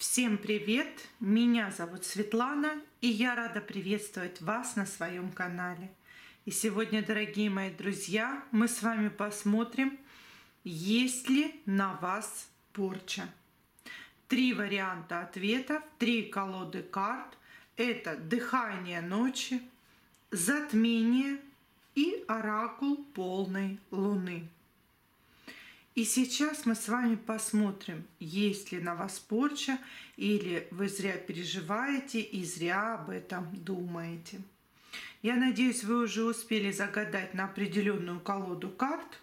Всем привет! Меня зовут Светлана, и я рада приветствовать вас на своем канале. И сегодня, дорогие мои друзья, мы с вами посмотрим, есть ли на вас порча. Три варианта ответов, три колоды карт. Это дыхание ночи, затмение и оракул полной луны. И сейчас мы с вами посмотрим, есть ли на вас порча, или вы зря переживаете и зря об этом думаете. Я надеюсь, вы уже успели загадать на определенную колоду карт.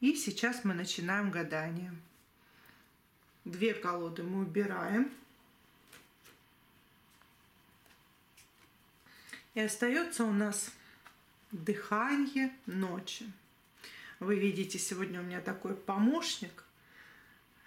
И сейчас мы начинаем гадание. Две колоды мы убираем. И остается у нас дыхание ночи. Вы видите, сегодня у меня такой помощник.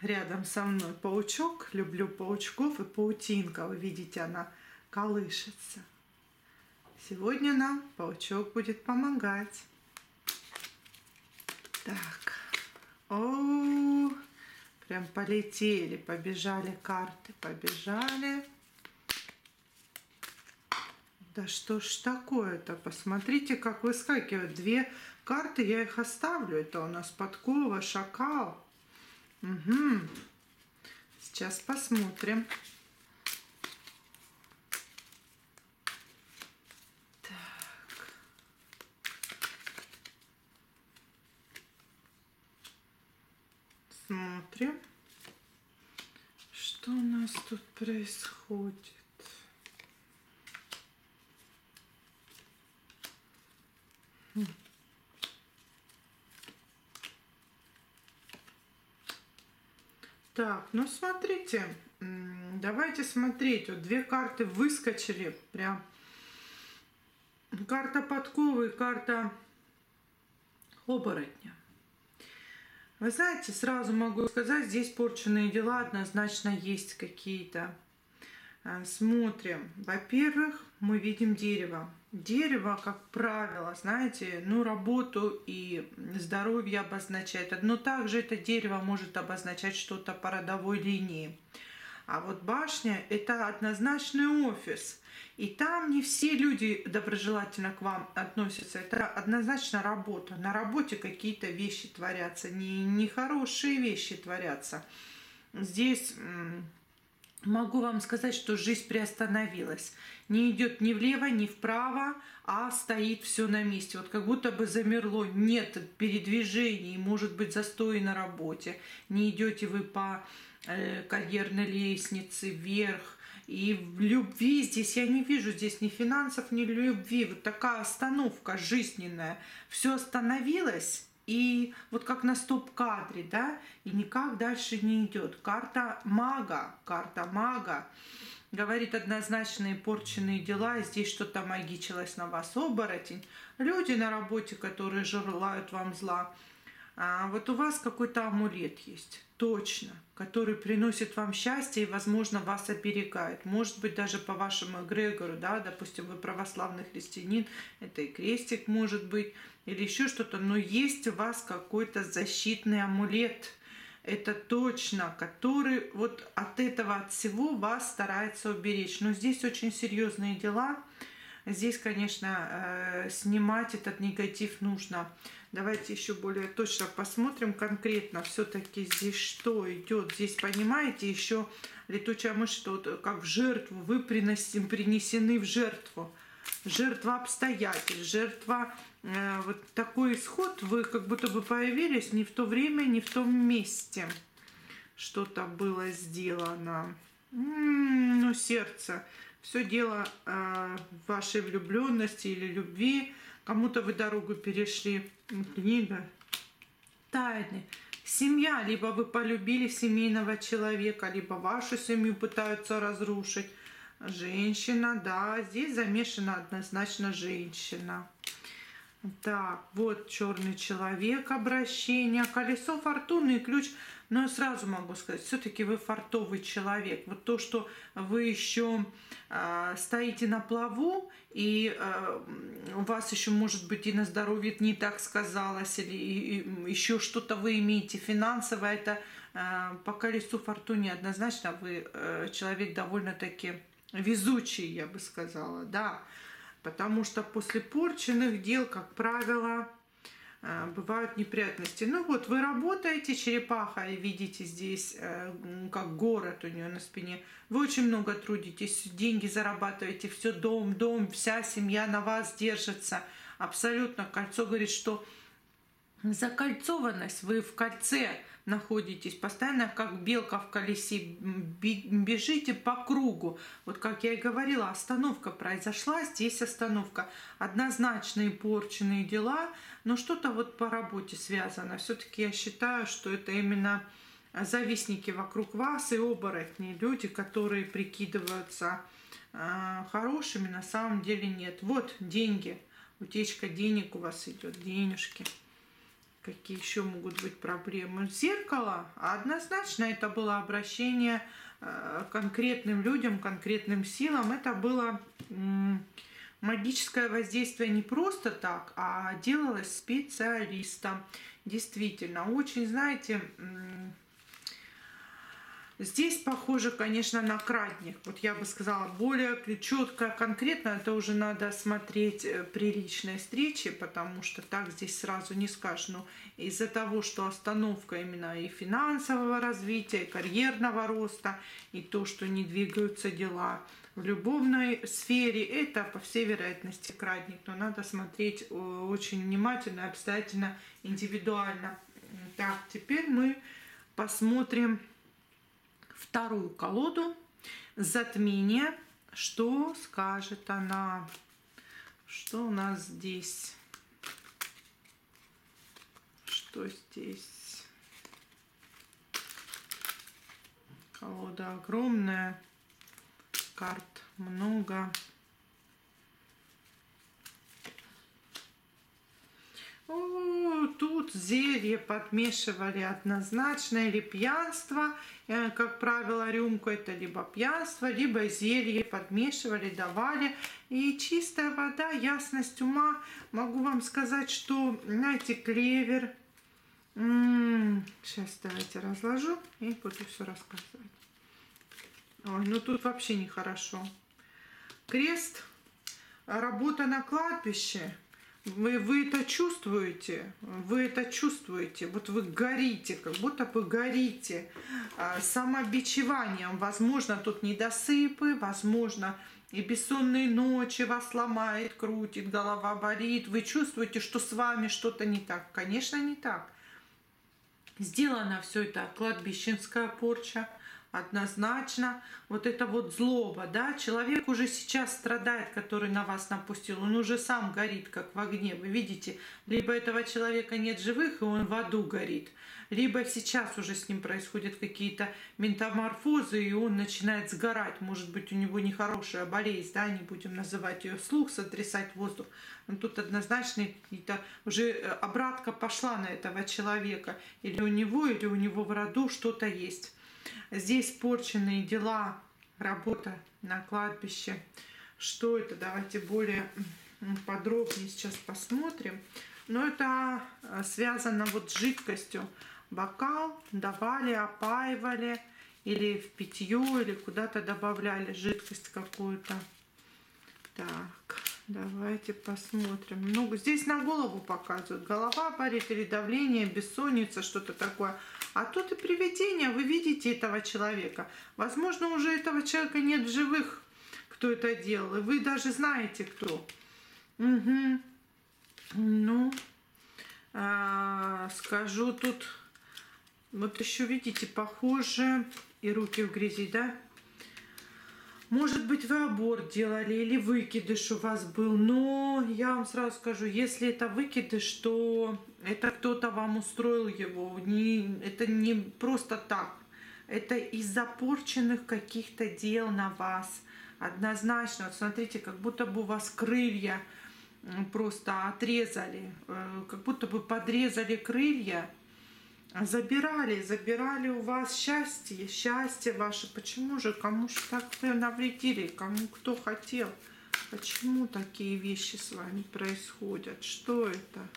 Рядом со мной паучок. Люблю паучков и паутинка. Вы видите, она колышется. Сегодня нам паучок будет помогать. Так. О, прям полетели, побежали карты, побежали. Да что ж такое-то? Посмотрите, как выскакивают. Две карты, я их оставлю. Это у нас подкова, шакал. Угу. Сейчас посмотрим. Так. Смотрим, что у нас тут происходит. Так, ну смотрите, давайте смотреть. Вот две карты выскочили прям. Карта подковы и карта оборотня. Вы знаете, сразу могу сказать, здесь порченные дела однозначно есть какие-то. А, смотрим. Во-первых, мы видим дерево. Дерево, как правило, знаете, ну, работу и здоровье обозначает. Но также это дерево может обозначать что-то по родовой линии. А вот башня – это однозначный офис. И там не все люди доброжелательно к вам относятся. Это однозначно работа. На работе какие-то вещи творятся, не, не хорошие вещи творятся. Здесь могу вам сказать, что жизнь приостановилась. Не идет ни влево, ни вправо, а стоит все на месте. Вот как будто бы замерло. Нет передвижений, может быть застой на работе. Не идете вы по э, карьерной лестнице вверх. И в любви здесь я не вижу здесь ни финансов, ни любви. Вот такая остановка жизненная. Все остановилось и вот как на стоп-кадре, да, и никак дальше не идет. Карта мага, карта мага говорит однозначные порченные дела, здесь что-то магичилось на вас, оборотень. Люди на работе, которые желают вам зла. А вот у вас какой-то амулет есть точно, который приносит вам счастье и, возможно, вас оберегает. Может быть, даже по вашему эгрегору, да, допустим, вы православный христианин, это и крестик может быть, или еще что-то, но есть у вас какой-то защитный амулет, это точно, который вот от этого, от всего вас старается уберечь. Но здесь очень серьезные дела, Здесь, конечно, э, снимать этот негатив нужно. Давайте еще более точно посмотрим конкретно все-таки здесь что идет. Здесь, понимаете, еще летучая мышь, что как в жертву, вы приносим, принесены в жертву. Жертва обстоятельств, жертва, э, вот такой исход, вы как будто бы появились не в то время, не в том месте. Что-то было сделано. М -м, ну, сердце все дело э, вашей влюбленности или любви. Кому-то вы дорогу перешли. Книга. Тайны. Семья. Либо вы полюбили семейного человека, либо вашу семью пытаются разрушить. Женщина, да, здесь замешана однозначно женщина. Так, вот черный человек, обращение, колесо фортуны и ключ. Но я сразу могу сказать, все-таки вы фартовый человек. Вот то, что вы еще э, стоите на плаву, и э, у вас еще, может быть, и на здоровье не так сказалось, или и, и еще что-то вы имеете финансово, это Э, по колесу фортуны однозначно вы э, человек довольно-таки везучий, я бы сказала, да. Потому что после порченных дел, как правило, э, бывают неприятности. Ну вот, вы работаете, черепаха, и видите здесь, как город у нее на спине. Вы очень много трудитесь, деньги зарабатываете, все дом, дом, вся семья на вас держится. Абсолютно. Кольцо говорит, что закольцованность, вы в кольце находитесь, постоянно как белка в колесе, бежите по кругу. Вот как я и говорила, остановка произошла, здесь остановка. Однозначные порченные дела, но что-то вот по работе связано. Все-таки я считаю, что это именно завистники вокруг вас и оборотни, люди, которые прикидываются э, хорошими, на самом деле нет. Вот деньги, утечка денег у вас идет, денежки. Какие еще могут быть проблемы? Зеркало. Однозначно это было обращение э, конкретным людям, конкретным силам. Это было магическое воздействие не просто так, а делалось специалистом. Действительно, очень, знаете, Здесь похоже, конечно, на кратник. Вот я бы сказала, более четко, конкретно это уже надо смотреть э, при личной встрече, потому что так здесь сразу не скажешь. Но из-за того, что остановка именно и финансового развития, и карьерного роста, и то, что не двигаются дела в любовной сфере, это, по всей вероятности, кратник. Но надо смотреть э, очень внимательно, обстоятельно, индивидуально. Так, теперь мы посмотрим вторую колоду затмение. Что скажет она? Что у нас здесь? Что здесь? Колода огромная, карт много. О, тут зелье подмешивали однозначно, или пьянство, э, как правило, рюмку это либо пьянство, либо зелье подмешивали, давали. И чистая вода, ясность ума, могу вам сказать, что, знаете, клевер. Сейчас давайте разложу и буду все рассказывать. Ой, ну тут вообще нехорошо. Крест, работа на кладбище – вы, вы это чувствуете, вы это чувствуете, вот вы горите, как будто бы горите а, самобичеванием. Возможно, тут недосыпы, возможно, и бессонные ночи вас ломает, крутит, голова болит. Вы чувствуете, что с вами что-то не так. Конечно, не так. Сделано все это кладбищенская порча – однозначно. Вот это вот злоба, да, человек уже сейчас страдает, который на вас напустил, он уже сам горит, как в огне, вы видите, либо этого человека нет живых, и он в аду горит, либо сейчас уже с ним происходят какие-то метаморфозы, и он начинает сгорать, может быть, у него нехорошая болезнь, да, не будем называть ее вслух, сотрясать воздух, но тут однозначно какие-то уже э, обратка пошла на этого человека, или у него, или у него в роду что-то есть. Здесь порченные дела, работа на кладбище. Что это? Давайте более подробнее сейчас посмотрим. Но это э, связано вот с жидкостью. Бокал давали, опаивали или в питье, или куда-то добавляли жидкость какую-то. Так, давайте посмотрим. Ну, здесь на голову показывают. Голова болит или давление, бессонница, что-то такое. А тут и привидение, вы видите этого человека. Возможно, уже этого человека нет в живых, кто это делал. И вы даже знаете, кто. Угу. Ну, а, скажу тут, вот еще видите, похоже, и руки в грязи, да? Может быть, вы аборт делали или выкидыш у вас был, но я вам сразу скажу, если это выкидыш, то это кто-то вам устроил его. Не, это не просто так. Это из-за порченных каких-то дел на вас. Однозначно. Вот смотрите, как будто бы у вас крылья просто отрезали. Э, как будто бы подрезали крылья забирали, забирали у вас счастье, счастье ваше. Почему же, кому же так навредили, кому кто хотел? Почему такие вещи с вами происходят? Что это?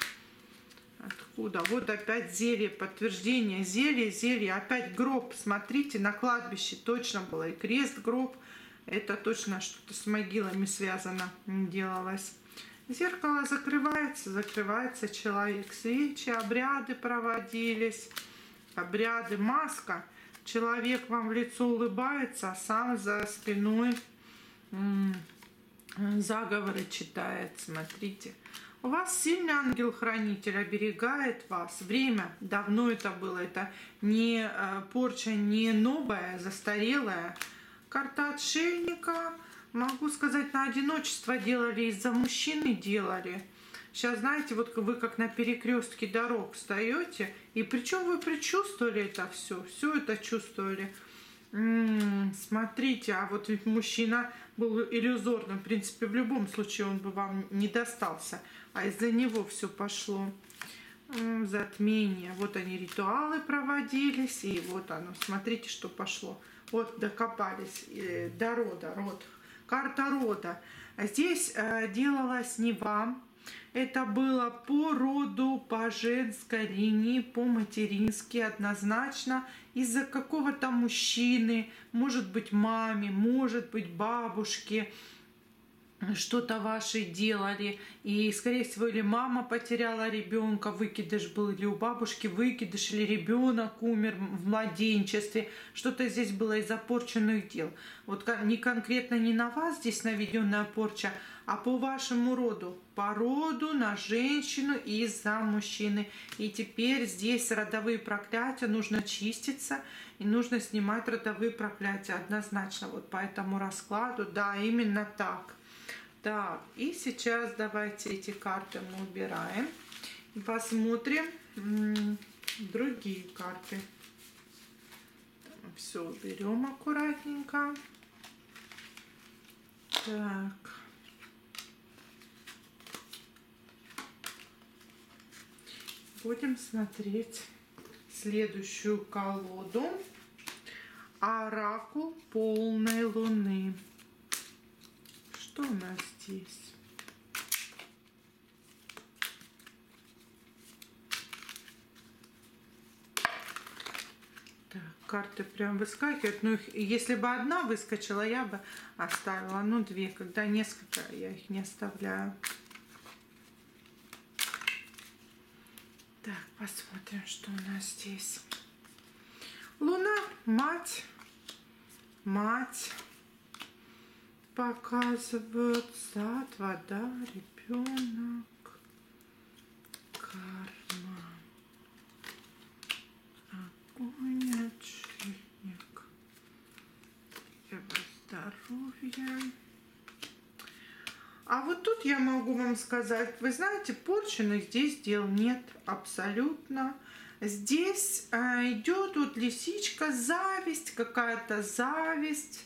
Откуда? Вот опять зелье, подтверждение, зелье, зелье, опять гроб. Смотрите, на кладбище точно было и крест, гроб. Это точно что-то с могилами связано делалось. Зеркало закрывается, закрывается человек. Свечи, обряды проводились, обряды, маска. Человек вам в лицо улыбается, а сам за спиной заговоры читает, смотрите. У вас сильный ангел-хранитель оберегает вас. Время, давно это было, это не э, порча, не новая, застарелая. Карта отшельника, могу сказать, на одиночество делали, из-за мужчины делали. Сейчас, знаете, вот вы как на перекрестке дорог встаете, и причем вы предчувствовали это все, все это чувствовали. М-м, смотрите, а вот ведь мужчина был иллюзорным. В принципе, в любом случае он бы вам не достался. А из-за него все пошло. М-м, затмение. Вот они ритуалы проводились. И вот оно. Смотрите, что пошло. Вот докопались э, до рода. Род. Карта рода. Здесь э, делалось не вам, это было по роду, по женской линии, по матерински однозначно. Из-за какого-то мужчины, может быть маме, может быть бабушке, что-то ваши делали, и, скорее всего, или мама потеряла ребенка, выкидыш был, или у бабушки выкидыш, или ребенок умер в младенчестве, что-то здесь было из-за порченных дел. Вот не конкретно не на вас здесь наведенная порча, а по вашему роду, по роду на женщину из-за мужчины. И теперь здесь родовые проклятия, нужно чиститься и нужно снимать родовые проклятия однозначно. Вот по этому раскладу, да, именно так. Так, и сейчас давайте эти карты мы убираем. И посмотрим другие карты. Все уберем аккуратненько. Так. Будем смотреть следующую колоду. Оракул полной луны. Что у нас здесь? Так, карты прям выскакивают. Ну, если бы одна выскочила, я бы оставила. Ну, две. Когда несколько, я их не оставляю. Так, посмотрим, что у нас здесь. Луна, мать, мать показывают сад, вода, ребенок, карма, огонь, отшельник, здоровье. А вот тут я могу вам сказать, вы знаете, порченых здесь дел нет абсолютно. Здесь э, идет вот лисичка, зависть, какая-то зависть,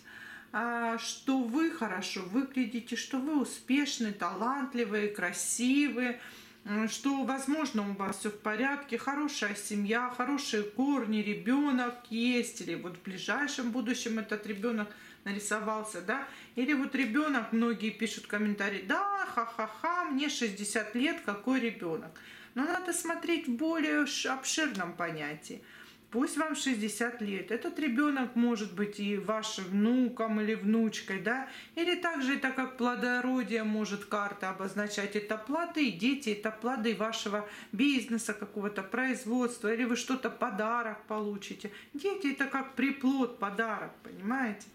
что вы хорошо выглядите, что вы успешны, талантливые, красивые, что, возможно, у вас все в порядке, хорошая семья, хорошие корни, ребенок есть, или вот в ближайшем будущем этот ребенок нарисовался, да, или вот ребенок, многие пишут комментарии, да, ха-ха-ха, мне 60 лет, какой ребенок. Но надо смотреть в более обширном понятии. Пусть вам 60 лет, этот ребенок может быть и вашим внуком или внучкой, да, или также это как плодородие может карта обозначать, это плоды, дети, это плоды вашего бизнеса, какого-то производства, или вы что-то подарок получите. Дети это как приплод, подарок, понимаете?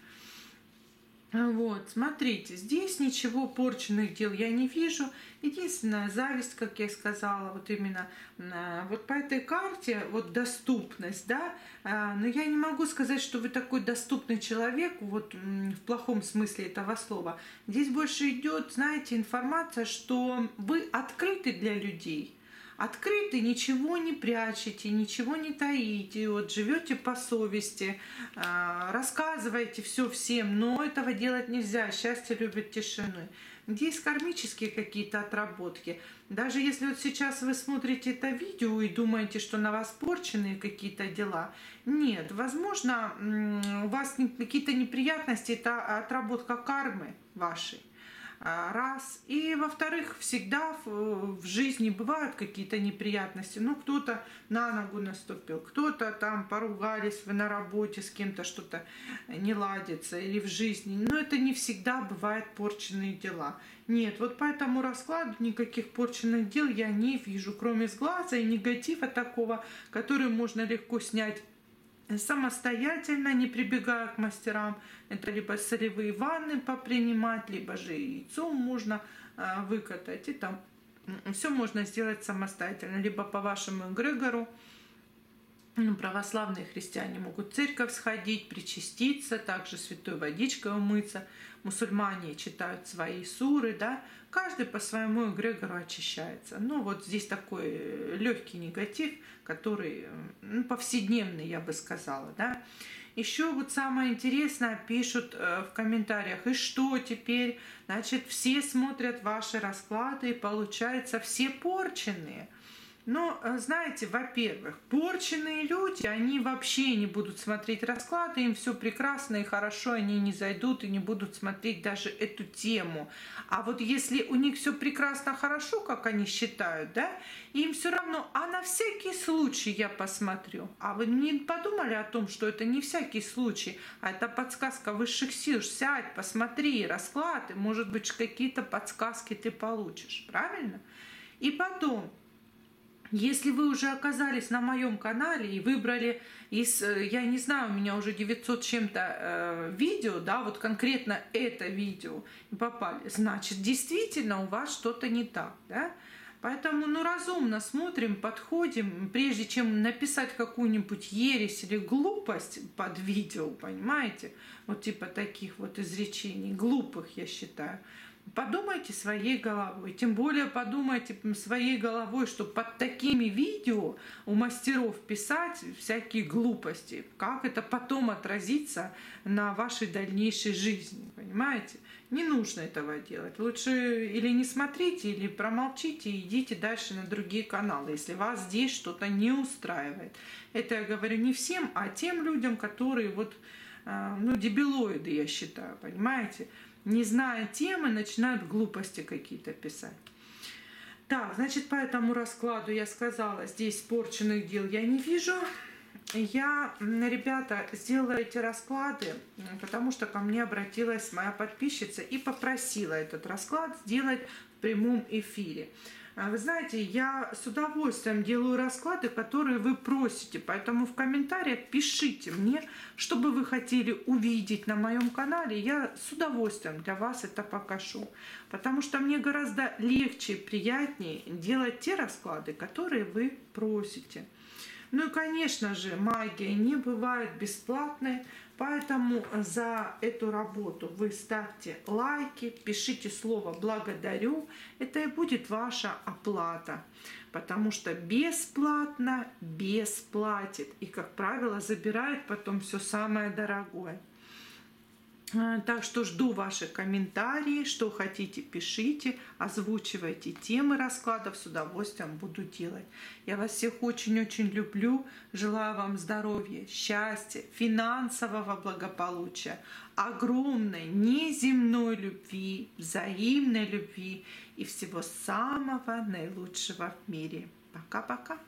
Вот, смотрите, здесь ничего порченных дел я не вижу. Единственная зависть, как я сказала, вот именно а, вот по этой карте, вот доступность, да, а, но я не могу сказать, что вы такой доступный человек, вот в плохом смысле этого слова. Здесь больше идет, знаете, информация, что вы открыты для людей открыты, ничего не прячете, ничего не таите, вот живете по совести, а, рассказываете все всем, но этого делать нельзя. Счастье любит тишины. Где есть кармические какие-то отработки. Даже если вот сейчас вы смотрите это видео и думаете, что на вас порченные какие-то дела, нет, возможно, у вас какие-то неприятности, это отработка кармы вашей. А, раз. И, во-вторых, всегда в, жизни бывают какие-то неприятности. Ну, кто-то на ногу наступил, кто-то там поругались, вы на работе с кем-то что-то не ладится или в жизни. Но это не всегда бывает порченные дела. Нет, вот по этому раскладу никаких порченных дел я не вижу, кроме сглаза и негатива такого, который можно легко снять самостоятельно, не прибегая к мастерам. Это либо солевые ванны попринимать, либо же яйцом можно а, выкатать. И там все можно сделать самостоятельно, либо по вашему эгрегору. Ну, православные христиане могут в церковь сходить, причаститься, также святой водичкой умыться. Мусульмане читают свои суры, да. Каждый по своему эгрегору очищается. Ну, вот здесь такой э, легкий негатив, который ну, повседневный, я бы сказала, да. Еще вот самое интересное пишут э, в комментариях, и что теперь? Значит, все смотрят ваши расклады, и получается все порченные – но, э, знаете, во-первых, порченные люди, они вообще не будут смотреть расклады, им все прекрасно и хорошо, они не зайдут и не будут смотреть даже эту тему. А вот если у них все прекрасно, хорошо, как они считают, да, им все равно, а на всякий случай я посмотрю. А вы не подумали о том, что это не всякий случай, а это подсказка высших сил. Сядь, посмотри расклады, может быть, какие-то подсказки ты получишь, правильно? И потом, если вы уже оказались на моем канале и выбрали из, э, я не знаю, у меня уже 900 чем-то э, видео, да, вот конкретно это видео попали, значит, действительно у вас что-то не так, да. Поэтому, ну, разумно смотрим, подходим, прежде чем написать какую-нибудь ересь или глупость под видео, понимаете? Вот типа таких вот изречений, глупых, я считаю. Подумайте своей головой, тем более подумайте своей головой, что под такими видео у мастеров писать всякие глупости, как это потом отразится на вашей дальнейшей жизни, понимаете? Не нужно этого делать. Лучше или не смотрите, или промолчите идите дальше на другие каналы, если вас здесь что-то не устраивает. Это я говорю не всем, а тем людям, которые вот, а, ну, дебилоиды, я считаю, понимаете? Не зная темы, начинают глупости какие-то писать. Так, значит, по этому раскладу я сказала, здесь порченных дел я не вижу. Я, ребята, сделала эти расклады, потому что ко мне обратилась моя подписчица и попросила этот расклад сделать в прямом эфире. А вы знаете, я с удовольствием делаю расклады, которые вы просите, поэтому в комментариях пишите мне, что бы вы хотели увидеть на моем канале. Я с удовольствием для вас это покажу, потому что мне гораздо легче и приятнее делать те расклады, которые вы просите. Ну и, конечно же, магия не бывает бесплатной, поэтому за эту работу вы ставьте лайки, пишите слово «благодарю». Это и будет ваша оплата, потому что бесплатно бесплатит и, как правило, забирает потом все самое дорогое. Э, так что жду ваши комментарии, что хотите, пишите, озвучивайте темы раскладов, с удовольствием буду делать. Я вас всех очень-очень люблю, желаю вам здоровья, счастья, финансового благополучия, огромной неземной любви, взаимной любви и всего самого наилучшего в мире. Пока-пока.